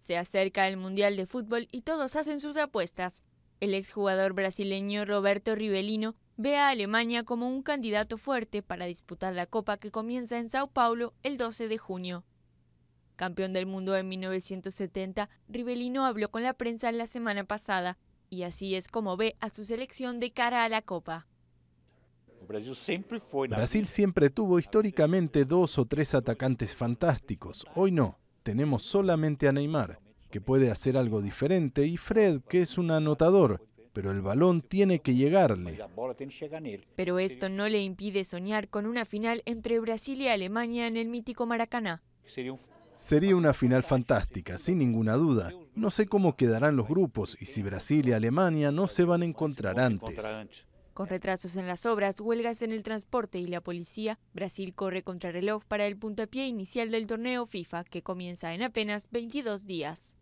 Se acerca el Mundial de Fútbol y todos hacen sus apuestas. El exjugador brasileño Roberto Rivelino ve a Alemania como un candidato fuerte para disputar la Copa que comienza en Sao Paulo el 12 de junio. Campeón del mundo en 1970, Rivelino habló con la prensa la semana pasada y así es como ve a su selección de cara a la Copa. Brasil siempre tuvo históricamente dos o tres atacantes fantásticos. Hoy no. Tenemos solamente a Neymar, que puede hacer algo diferente, y Fred, que es un anotador, pero el balón tiene que llegarle. Pero esto no le impide soñar con una final entre Brasil y Alemania en el mítico Maracaná. Sería una final fantástica, sin ninguna duda. No sé cómo quedarán los grupos y si Brasil y Alemania no se van a encontrar antes. Con retrasos en las obras, huelgas en el transporte y la policía, Brasil corre contra reloj para el puntapié inicial del torneo FIFA, que comienza en apenas 22 días.